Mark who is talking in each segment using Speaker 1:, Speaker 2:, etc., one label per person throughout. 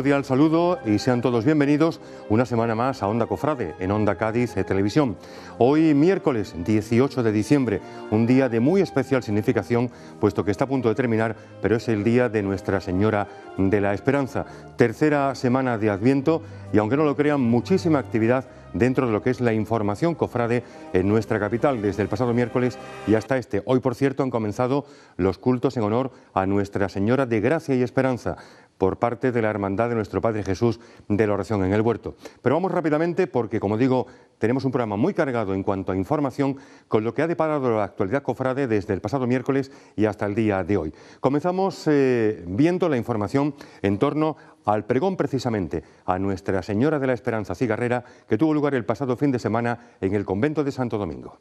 Speaker 1: Cordial saludo y sean todos bienvenidos una semana más a Onda Cofrade en Onda Cádiz Televisión. Hoy miércoles 18 de diciembre, un día de muy especial significación puesto que está a punto de terminar, pero es el día de Nuestra Señora de la Esperanza. Tercera semana de Adviento y aunque no lo crean, muchísima actividad dentro de lo que es la información cofrade en nuestra capital desde el pasado miércoles y hasta este. Hoy, por cierto, han comenzado los cultos en honor a Nuestra Señora de Gracia y Esperanza por parte de la Hermandad de nuestro Padre Jesús de la Oración en el Huerto. Pero vamos rápidamente porque, como digo, tenemos un programa muy cargado en cuanto a información con lo que ha deparado la actualidad cofrade desde el pasado miércoles y hasta el día de hoy. Comenzamos eh, viendo la información en torno al pregón precisamente a Nuestra Señora de la Esperanza Cigarrera que tuvo lugar el pasado fin de semana en el convento de Santo Domingo.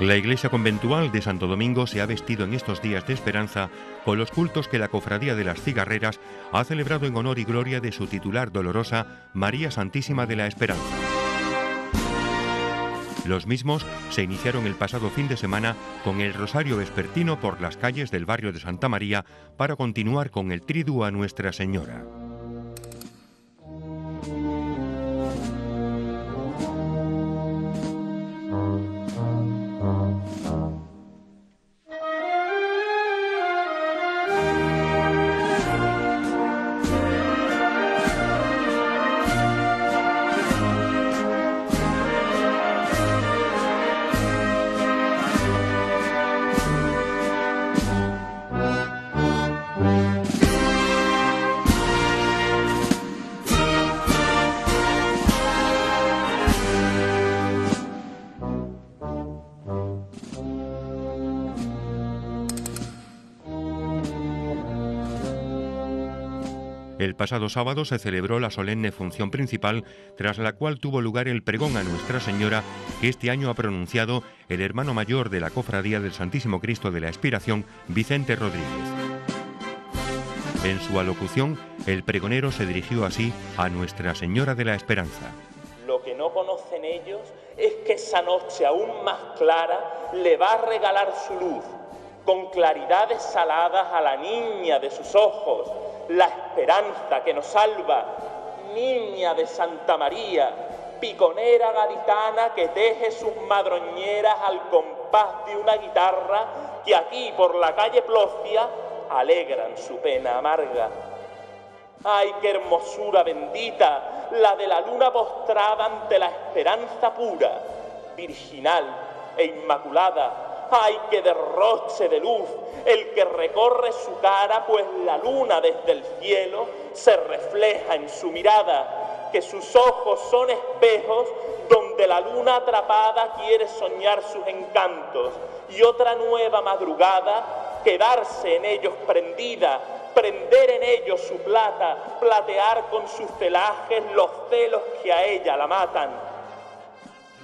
Speaker 1: La iglesia conventual de Santo Domingo se ha vestido en estos días de esperanza con los cultos que la Cofradía de las Cigarreras ha celebrado en honor y gloria de su titular dolorosa, María Santísima de la Esperanza. Los mismos se iniciaron el pasado fin de semana con el Rosario Vespertino por las calles del barrio de Santa María para continuar con el triduo a Nuestra Señora. Pasado sábado se celebró la solemne función principal, tras la cual tuvo lugar el pregón a Nuestra Señora, que este año ha pronunciado el hermano mayor de la Cofradía del Santísimo Cristo de la Expiración, Vicente Rodríguez. En su alocución, el pregonero se dirigió así a Nuestra Señora de la Esperanza.
Speaker 2: Lo que no conocen ellos es que esa noche aún más clara le va a regalar su luz, con claridades saladas a la niña de sus ojos, la esperanza que nos salva, niña de Santa María, piconera gaditana que teje sus madroñeras al compás de una guitarra que aquí por la calle Plocia alegran su pena amarga. ¡Ay, qué hermosura bendita! La de la luna postrada ante la esperanza pura, virginal e inmaculada, ¡Ay, qué derroche de luz! El que recorre su cara, pues la luna desde el cielo se refleja en su mirada, que sus ojos son espejos donde la luna atrapada quiere soñar sus encantos y otra nueva madrugada quedarse en ellos prendida, prender en ellos su plata, platear con sus celajes los celos que a ella la matan.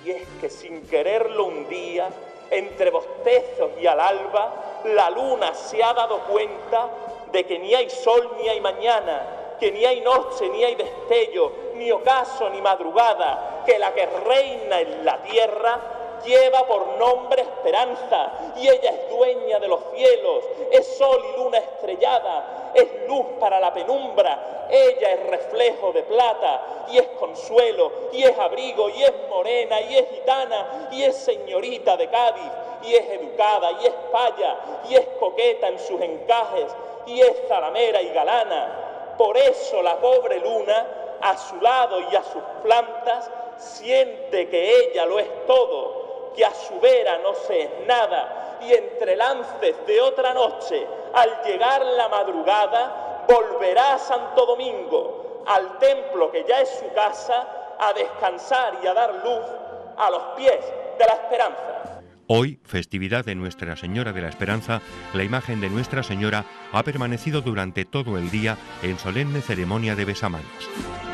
Speaker 2: Y es que sin quererlo un día, entre bostezos y al alba, la luna se ha dado cuenta de que ni hay sol ni hay mañana, que ni hay noche ni hay destello, ni ocaso ni madrugada, que la que reina en la tierra lleva por nombre esperanza y ella es dueña de los cielos, es sol y luna estrellada, es luz para la penumbra, ella es reflejo de plata y es consuelo y es abrigo y es morena y es gitana y es señorita de Cádiz y es educada y es paya y es coqueta en sus encajes y es zaramera y galana. Por eso la pobre luna, a su lado y a sus plantas, siente que ella lo es todo que a su vera no se es nada, y entre lances de otra noche, al llegar la madrugada, volverá a Santo Domingo, al templo que ya es su casa, a descansar y a dar luz a los pies de la esperanza.
Speaker 1: Hoy, festividad de Nuestra Señora de la Esperanza, la imagen de Nuestra Señora ha permanecido durante todo el día en solemne ceremonia de besamanos.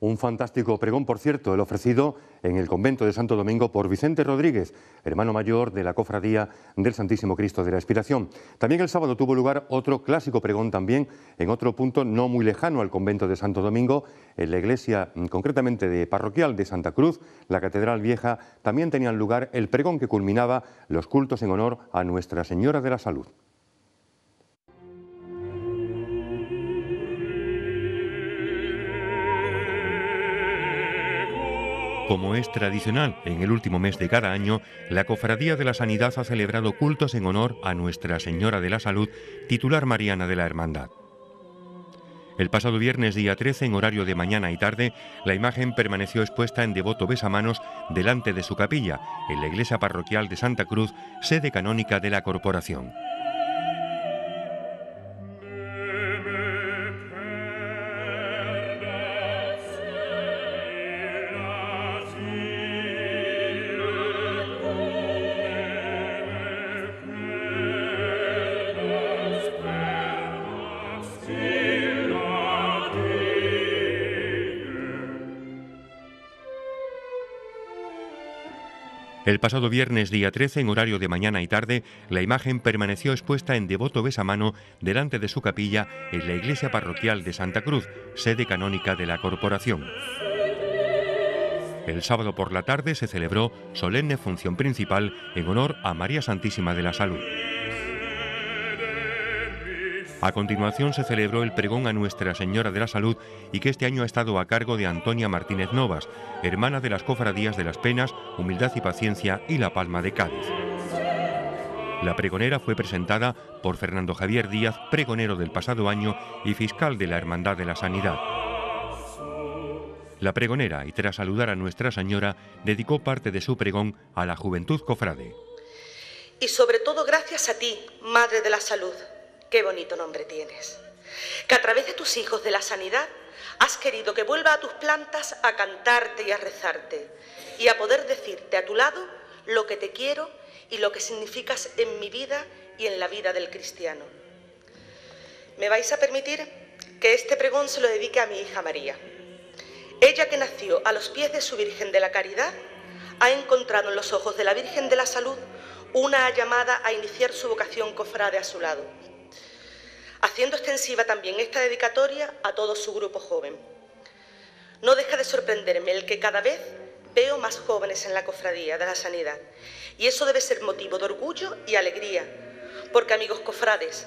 Speaker 1: Un fantástico pregón, por cierto, el ofrecido en el convento de Santo Domingo por Vicente Rodríguez, hermano mayor de la cofradía del Santísimo Cristo de la Expiración. También el sábado tuvo lugar otro clásico pregón también en otro punto no muy lejano al convento de Santo Domingo, en la iglesia mm, concretamente de parroquial de Santa Cruz, la Catedral Vieja, también tenían lugar el pregón que culminaba los cultos en honor a Nuestra Señora de la Salud. Como es tradicional, en el último mes de cada año, la Cofradía de la Sanidad ha celebrado cultos en honor a Nuestra Señora de la Salud, titular mariana de la Hermandad. El pasado viernes día 13, en horario de mañana y tarde, la imagen permaneció expuesta en devoto besamanos delante de su capilla, en la iglesia parroquial de Santa Cruz, sede canónica de la corporación. El pasado viernes día 13, en horario de mañana y tarde, la imagen permaneció expuesta en devoto besamano delante de su capilla en la iglesia parroquial de Santa Cruz, sede canónica de la corporación. El sábado por la tarde se celebró solemne función principal en honor a María Santísima de la Salud. A continuación se celebró el pregón a Nuestra Señora de la Salud y que este año ha estado a cargo de Antonia Martínez Novas, hermana de las cofradías de las Penas, Humildad y Paciencia y La Palma de Cádiz. La pregonera fue presentada por Fernando Javier Díaz, pregonero del pasado año y fiscal de la Hermandad de la Sanidad. La pregonera, y tras saludar a Nuestra Señora, dedicó parte de su pregón a la juventud cofrade.
Speaker 3: Y sobre todo gracias a ti, Madre de la Salud Qué bonito nombre tienes. Que a través de tus hijos de la sanidad has querido que vuelva a tus plantas a cantarte y a rezarte y a poder decirte a tu lado lo que te quiero y lo que significas en mi vida y en la vida del cristiano. Me vais a permitir que este pregón se lo dedique a mi hija María. Ella que nació a los pies de su Virgen de la Caridad, ha encontrado en los ojos de la Virgen de la Salud una llamada a iniciar su vocación cofrade a su lado haciendo extensiva también esta dedicatoria a todo su grupo joven. No deja de sorprenderme el que cada vez veo más jóvenes en la cofradía de la sanidad, y eso debe ser motivo de orgullo y alegría, porque amigos cofrades,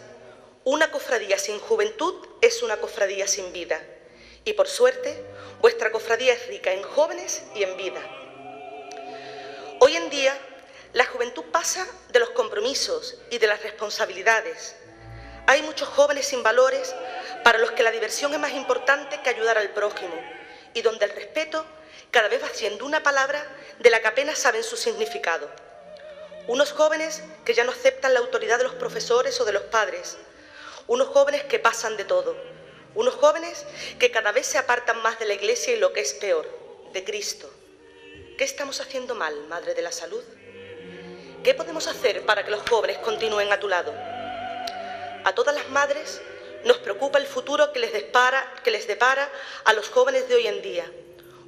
Speaker 3: una cofradía sin juventud es una cofradía sin vida, y por suerte vuestra cofradía es rica en jóvenes y en vida. Hoy en día la juventud pasa de los compromisos y de las responsabilidades, hay muchos jóvenes sin valores para los que la diversión es más importante que ayudar al prójimo y donde el respeto cada vez va siendo una palabra de la que apenas saben su significado. Unos jóvenes que ya no aceptan la autoridad de los profesores o de los padres. Unos jóvenes que pasan de todo. Unos jóvenes que cada vez se apartan más de la iglesia y lo que es peor, de Cristo. ¿Qué estamos haciendo mal, Madre de la Salud? ¿Qué podemos hacer para que los jóvenes continúen a tu lado? A todas las madres nos preocupa el futuro que les, depara, que les depara a los jóvenes de hoy en día.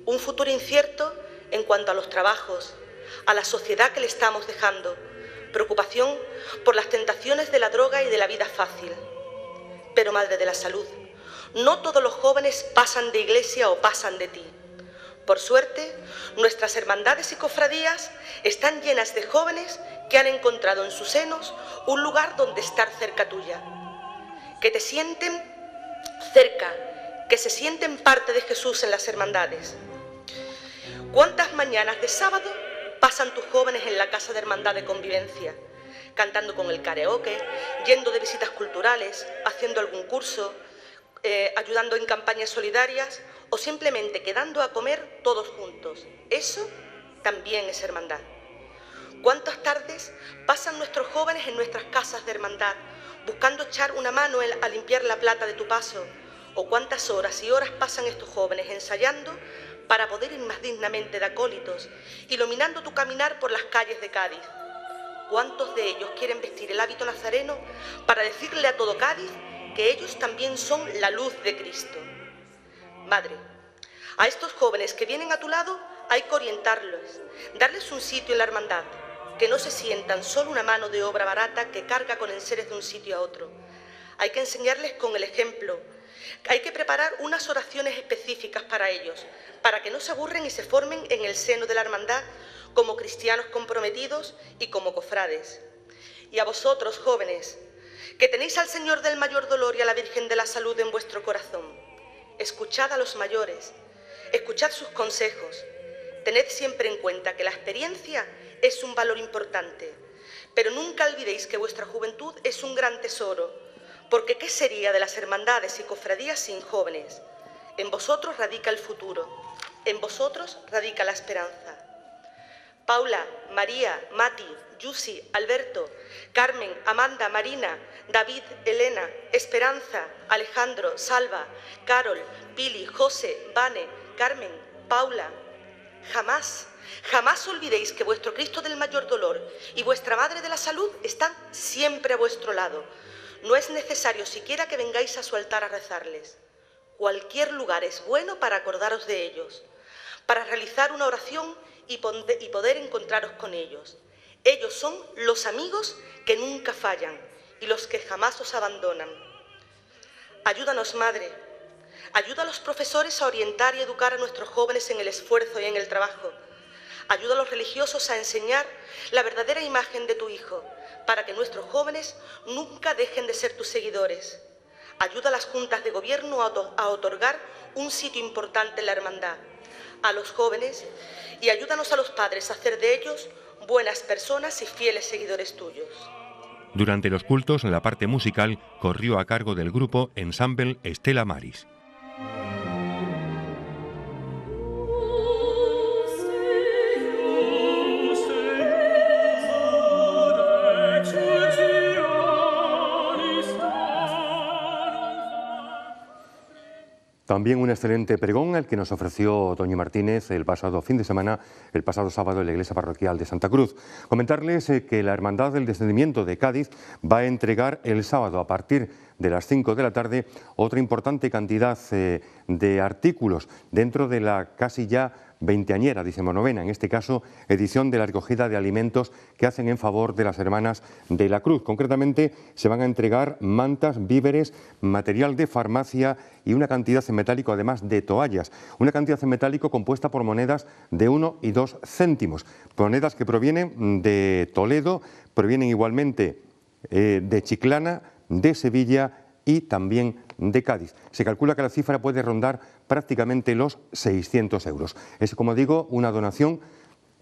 Speaker 3: Un futuro incierto en cuanto a los trabajos, a la sociedad que le estamos dejando. Preocupación por las tentaciones de la droga y de la vida fácil. Pero Madre de la Salud, no todos los jóvenes pasan de iglesia o pasan de ti. Por suerte, nuestras hermandades y cofradías están llenas de jóvenes que han encontrado en sus senos un lugar donde estar cerca tuya, que te sienten cerca, que se sienten parte de Jesús en las hermandades. ¿Cuántas mañanas de sábado pasan tus jóvenes en la casa de hermandad de convivencia, cantando con el karaoke, yendo de visitas culturales, haciendo algún curso, eh, ayudando en campañas solidarias o simplemente quedando a comer todos juntos? Eso también es hermandad. ¿Cuántas tardes pasan nuestros jóvenes en nuestras casas de hermandad, buscando echar una mano a limpiar la plata de tu paso? ¿O cuántas horas y horas pasan estos jóvenes ensayando para poder ir más dignamente de acólitos, iluminando tu caminar por las calles de Cádiz? ¿Cuántos de ellos quieren vestir el hábito nazareno para decirle a todo Cádiz que ellos también son la luz de Cristo? Madre, A estos jóvenes que vienen a tu lado hay que orientarlos, darles un sitio en la hermandad, que no se sientan solo una mano de obra barata que carga con enseres de un sitio a otro. Hay que enseñarles con el ejemplo, hay que preparar unas oraciones específicas para ellos, para que no se aburren y se formen en el seno de la hermandad como cristianos comprometidos y como cofrades. Y a vosotros, jóvenes, que tenéis al Señor del mayor dolor y a la Virgen de la Salud en vuestro corazón, escuchad a los mayores, escuchad sus consejos, tened siempre en cuenta que la experiencia es un valor importante, pero nunca olvidéis que vuestra juventud es un gran tesoro porque ¿qué sería de las hermandades y cofradías sin jóvenes? En vosotros radica el futuro, en vosotros radica la esperanza. Paula, María, Mati, Yusi, Alberto, Carmen, Amanda, Marina, David, Elena, Esperanza, Alejandro, Salva, Carol, Pili, José, Vane, Carmen, Paula. Jamás, jamás olvidéis que vuestro Cristo del mayor dolor y vuestra Madre de la Salud están siempre a vuestro lado no es necesario siquiera que vengáis a su altar a rezarles. Cualquier lugar es bueno para acordaros de ellos, para realizar una oración y poder encontraros con ellos. Ellos son los amigos que nunca fallan y los que jamás os abandonan. Ayúdanos, Madre. Ayuda a los profesores a orientar y educar a nuestros jóvenes en el esfuerzo y en el trabajo. Ayuda a los religiosos a enseñar la verdadera imagen de tu Hijo para que nuestros jóvenes nunca dejen de ser tus seguidores. Ayuda a las juntas de gobierno a otorgar un sitio importante en la hermandad, a los jóvenes y ayúdanos a los padres a hacer de ellos buenas personas y fieles seguidores tuyos.
Speaker 1: Durante los cultos, la parte musical corrió a cargo del grupo Ensemble Estela Maris. También un excelente pregón el que nos ofreció Toño Martínez el pasado fin de semana, el pasado sábado en la iglesia parroquial de Santa Cruz. Comentarles eh, que la Hermandad del Descendimiento de Cádiz va a entregar el sábado a partir de las 5 de la tarde otra importante cantidad eh, de artículos dentro de la casi ya veinteañera, dice novena, en este caso edición de la recogida de alimentos que hacen en favor de las hermanas de la Cruz. Concretamente se van a entregar mantas, víveres, material de farmacia y una cantidad en metálico además de toallas. Una cantidad en metálico compuesta por monedas de uno y dos céntimos. Monedas que provienen de Toledo, provienen igualmente eh, de Chiclana, de Sevilla y también de Cádiz. Se calcula que la cifra puede rondar prácticamente los 600 euros. Es, como digo, una donación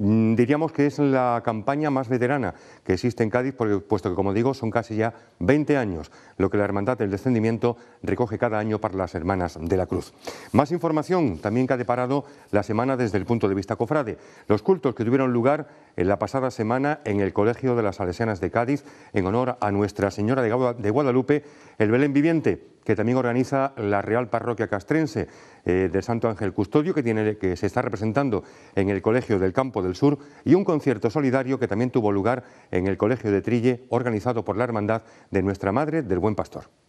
Speaker 1: diríamos que es la campaña más veterana que existe en Cádiz, porque, puesto que, como digo, son casi ya 20 años lo que la Hermandad del Descendimiento recoge cada año para las Hermanas de la Cruz. Más información también que ha deparado la semana desde el punto de vista cofrade. Los cultos que tuvieron lugar en la pasada semana en el Colegio de las Salesianas de Cádiz en honor a Nuestra Señora de Guadalupe, el Belén Viviente que también organiza la Real Parroquia Castrense eh, del Santo Ángel Custodio, que, tiene, que se está representando en el Colegio del Campo del Y un concierto solidario que también tuvo lugar en el Colegio de Trille, organizado por la Hermandad de Nuestra Madre del Buen Pastor.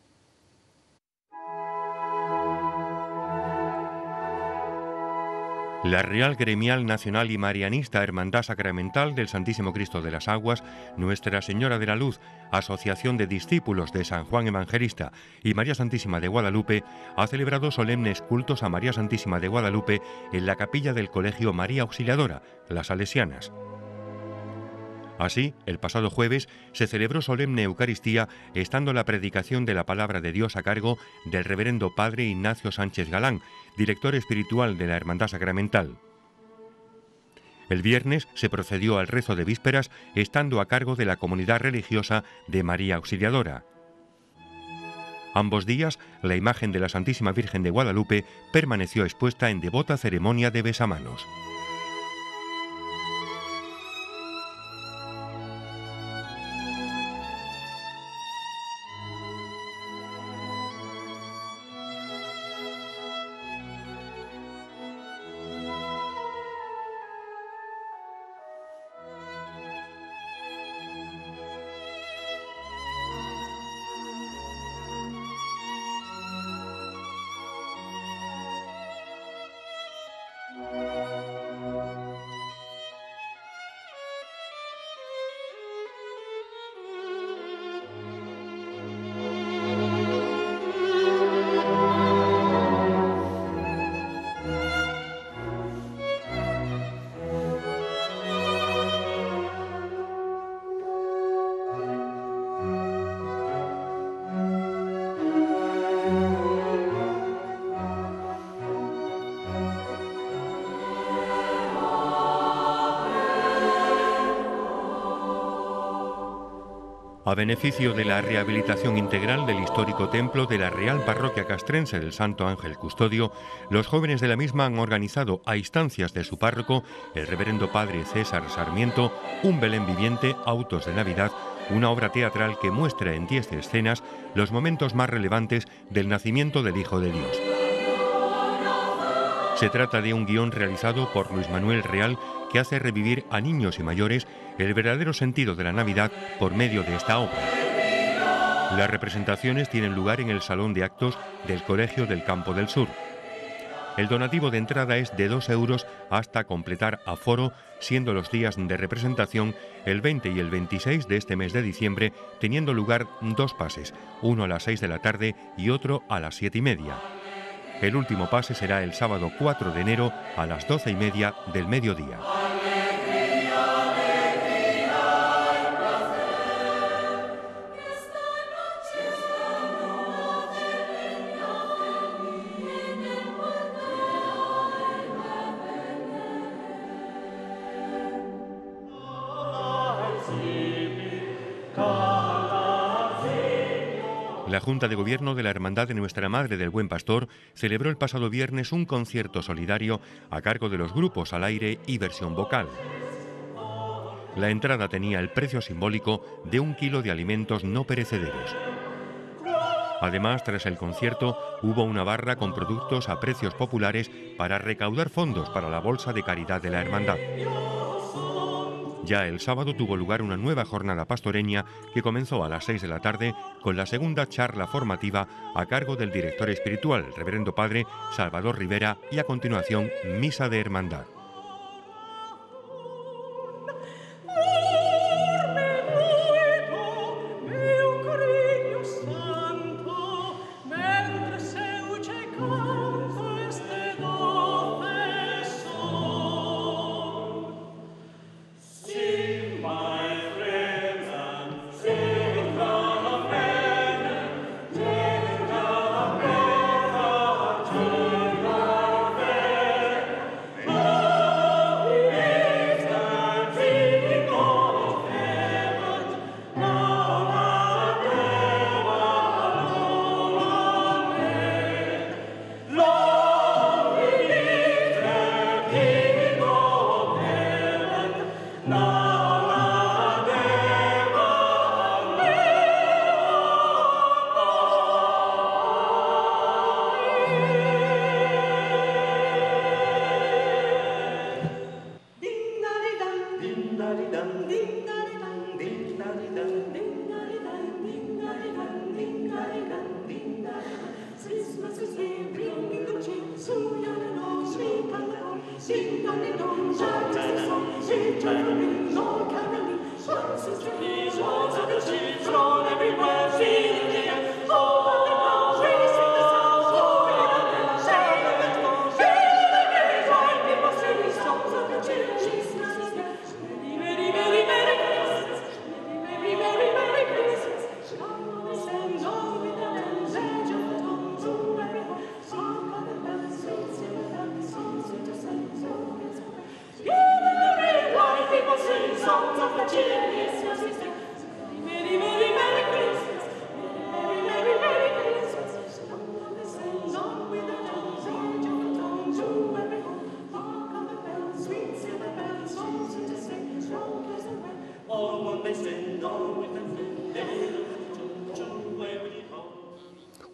Speaker 1: La Real Gremial Nacional y Marianista Hermandad Sacramental del Santísimo Cristo de las Aguas, Nuestra Señora de la Luz, Asociación de Discípulos de San Juan Evangelista y María Santísima de Guadalupe, ha celebrado solemnes cultos a María Santísima de Guadalupe en la capilla del Colegio María Auxiliadora, las Salesianas. Así, el pasado jueves se celebró solemne Eucaristía estando la predicación de la palabra de Dios a cargo del reverendo padre Ignacio Sánchez Galán, director espiritual de la Hermandad Sacramental. El viernes se procedió al rezo de vísperas estando a cargo de la comunidad religiosa de María Auxiliadora. Ambos días, la imagen de la Santísima Virgen de Guadalupe permaneció expuesta en devota ceremonia de besamanos. A beneficio de la rehabilitación integral del histórico templo de la Real Parroquia Castrense del Santo Ángel Custodio, los jóvenes de la misma han organizado a instancias de su párroco, el reverendo padre César Sarmiento, un Belén viviente, autos de Navidad, una obra teatral que muestra en diez escenas los momentos más relevantes del nacimiento del Hijo de Dios. Se trata de un guion realizado por Luis Manuel Real que hace revivir a niños y mayores el verdadero sentido de la Navidad por medio de esta obra. Las representaciones tienen lugar en el Salón de Actos del Colegio del Campo del Sur. El donativo de entrada es de 2 euros hasta completar aforo, siendo los días de representación el 20 y el 26 de este mes de diciembre, teniendo lugar dos pases, uno a las 6 de la tarde y otro a las 7 y media. El último pase será el sábado 4 de enero a las 12 y media del mediodía. La Junta de Gobierno de la Hermandad de Nuestra Madre del Buen Pastor celebró el pasado viernes un concierto solidario a cargo de los grupos al aire y versión vocal. La entrada tenía el precio simbólico de un kilo de alimentos no perecederos. Además, tras el concierto, hubo una barra con productos a precios populares para recaudar fondos para la Bolsa de Caridad de la Hermandad. Ya el sábado tuvo lugar una nueva jornada pastoreña que comenzó a las 6 de la tarde con la segunda charla formativa a cargo del director espiritual, reverendo padre Salvador Rivera, y a continuación Misa de Hermandad.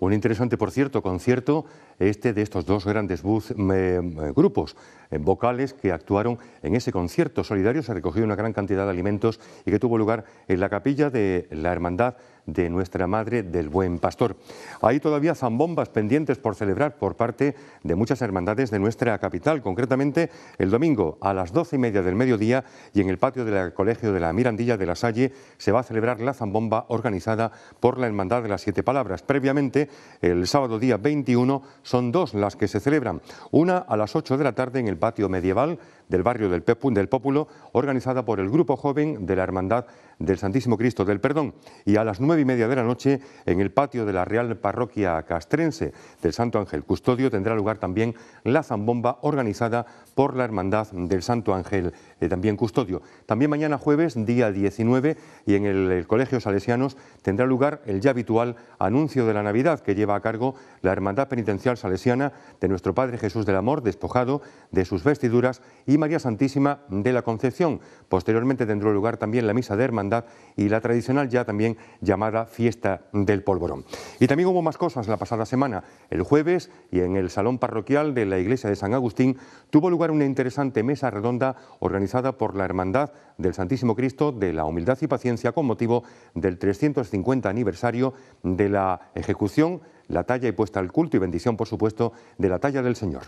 Speaker 1: Un interesante, por cierto, concierto este de estos dos grandes grupos eh, vocales que actuaron en ese concierto solidario. Se recogió una gran cantidad de alimentos y que tuvo lugar en la capilla de la Hermandad de Nuestra Madre del Buen Pastor. Hay todavía zambombas pendientes por celebrar por parte de muchas hermandades de nuestra capital, concretamente el domingo a las doce y media del mediodía y en el patio del Colegio de la Mirandilla de la Salle se va a celebrar la zambomba organizada por la Hermandad de las Siete Palabras. Previamente, el sábado día 21 son dos las que se celebran. Una a las 8 de la tarde en el patio medieval del barrio del, del Pópulo, organizada por el Grupo Joven de la Hermandad del Santísimo Cristo del Perdón. Y a las nueve y media de la noche, en el patio de la Real Parroquia Castrense del Santo Ángel Custodio, tendrá lugar también la zambomba organizada por la Hermandad del Santo Ángel eh, también Custodio. También mañana jueves, día 19, y en el, Colegio Salesianos tendrá lugar el ya habitual anuncio de la Navidad que lleva a cargo la Hermandad Penitencial Salesiana de nuestro Padre Jesús del Amor, despojado de sus vestiduras, y María Santísima de la Concepción. Posteriormente tendrá lugar también la misa de hermandad y la tradicional ya también llamada fiesta del polvorón. Y también hubo más cosas la pasada semana. El jueves y en el salón parroquial de la iglesia de San Agustín tuvo lugar una interesante mesa redonda organizada por la Hermandad del Santísimo Cristo de la Humildad y Paciencia con motivo del 350 aniversario de la ejecución, la talla y puesta al culto y bendición, por supuesto, de la talla del Señor.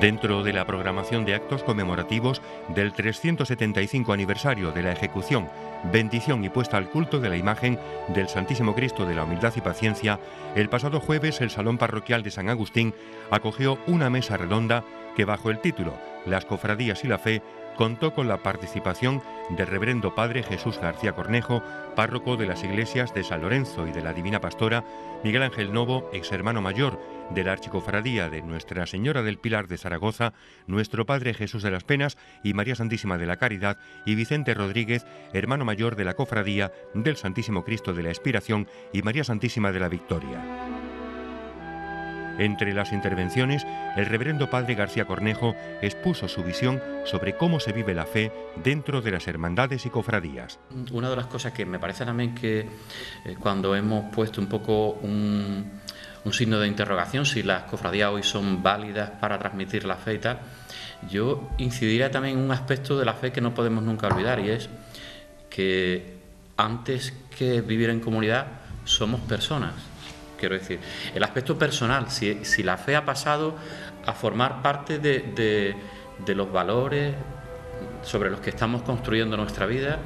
Speaker 4: Dentro de la programación de actos conmemorativos del 375 aniversario de la ejecución, bendición y puesta al culto de la imagen del Santísimo Cristo de la Humildad y Paciencia, el pasado jueves el Salón Parroquial de San Agustín acogió una mesa redonda que bajo el título Las Cofradías y la Fe contó con la participación del reverendo padre Jesús García Cornejo, párroco de las iglesias de San Lorenzo y de la Divina Pastora, Miguel Ángel Novo, ex hermano mayor de la Archicofradía de Nuestra Señora del Pilar de Zaragoza, nuestro Padre Jesús de las Penas y María Santísima de la Caridad, y Vicente Rodríguez, hermano mayor de la Cofradía del Santísimo Cristo de la Expiración y María Santísima de la Victoria. Entre las intervenciones, el reverendo padre García Cornejo expuso su visión sobre cómo se vive la fe dentro de las hermandades y cofradías.
Speaker 2: Una de las cosas que me parece también que eh, cuando hemos puesto un poco un, signo de interrogación si las cofradías hoy son válidas para transmitir la fe y tal, yo incidiría también en un aspecto de la fe que no podemos nunca olvidar y es que antes que vivir en comunidad somos personas Quiero decir, el aspecto personal, si, la fe ha pasado a formar parte de, los valores sobre los que estamos construyendo nuestra vida,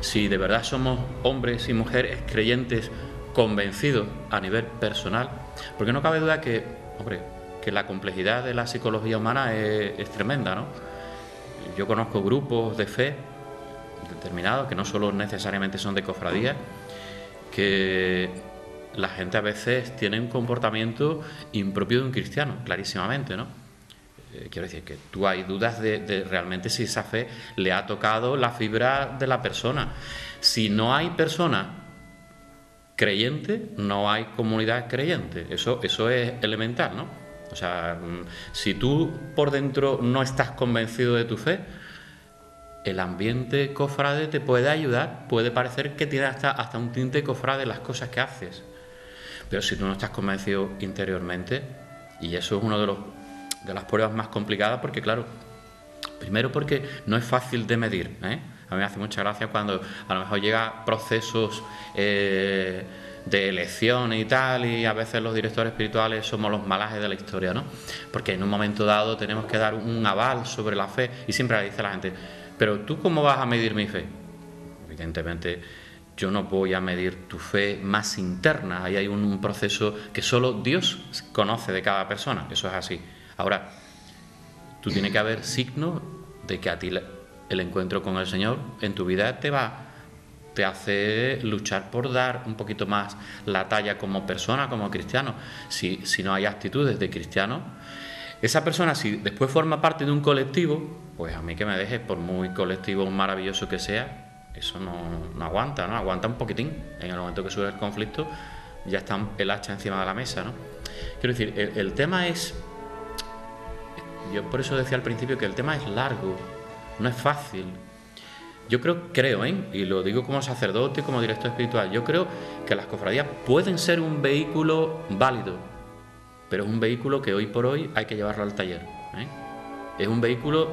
Speaker 2: si de verdad somos hombres y mujeres creyentes convencidos a nivel personal, porque no cabe duda que, hombre, que la complejidad de la psicología humana es, es tremenda, ¿no? Yo conozco grupos de fe determinados, que no solo necesariamente son de cofradías, que la gente a veces tiene un comportamiento impropio de un cristiano, clarísimamente, ¿no? Eh, quiero decir que tú hay dudas de, realmente si esa fe le ha tocado la fibra de la persona. Si no hay persona creyente, no hay comunidad creyente. Eso, eso es elemental, ¿no? O sea, mm, si tú por dentro no estás convencido de tu fe, el ambiente cofrade te puede ayudar, puede parecer que tiene hasta, hasta un tinte cofrade las cosas que haces. Pero si tú no estás convencido interiormente, y eso es una de, las pruebas más complicadas, porque claro, primero porque no es fácil de medir. ¿eh? A mí me hace mucha gracia cuando a lo mejor llega procesos eh, de elección y tal, y a veces los directores espirituales somos los malajes de la historia, ¿no? Porque en un momento dado tenemos que dar un aval sobre la fe, y siempre le dice la gente, pero tú cómo vas a medir mi fe? Evidentemente yo no voy a medir tu fe más interna, ahí hay un, proceso que solo Dios conoce de cada persona, eso es así. Ahora, tú tienes que haber signos de que a ti el encuentro con el Señor en tu vida te va te hace luchar por dar un poquito más la talla como persona, como cristiano. Si, si no hay actitudes de cristiano, esa persona si después forma parte de un colectivo, pues a mí que me deje, por muy colectivo maravilloso que sea, eso no, aguanta, ¿no? Aguanta un poquitín. En el momento que sube el conflicto, ya está el hacha encima de la mesa, ¿no? Quiero decir, el, tema es. Yo por eso decía al principio que el tema es largo, no es fácil. Yo creo, creo, ¿eh? y lo digo como sacerdote como director espiritual, yo creo que las cofradías pueden ser un vehículo válido, pero es un vehículo que hoy por hoy hay que llevarlo al taller. ¿eh? Es un vehículo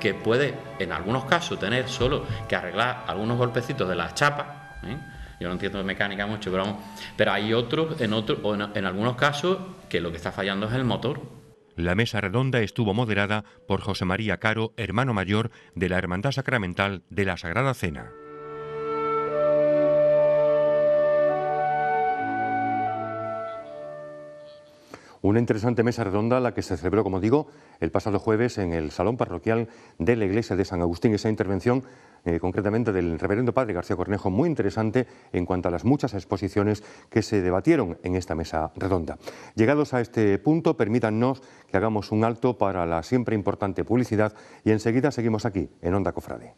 Speaker 2: que puede en algunos casos tener solo que arreglar algunos golpecitos de la chapa. ¿eh? Yo no entiendo mecánica mucho, pero, pero hay otros, en, otros, o en algunos casos, que lo que está fallando es el motor.
Speaker 4: La mesa redonda estuvo moderada por José María Caro, hermano mayor de la Hermandad Sacramental de la Sagrada Cena.
Speaker 1: Una interesante mesa redonda la que se celebró, como digo, el pasado jueves en el Salón Parroquial de la Iglesia de San Agustín. Esa intervención, eh, concretamente del Reverendo Padre García Cornejo, muy interesante en cuanto a las muchas exposiciones que se debatieron en esta mesa redonda. Llegados a este punto, permítannos que hagamos un alto para la siempre importante publicidad y enseguida seguimos aquí, en Onda Cofrade.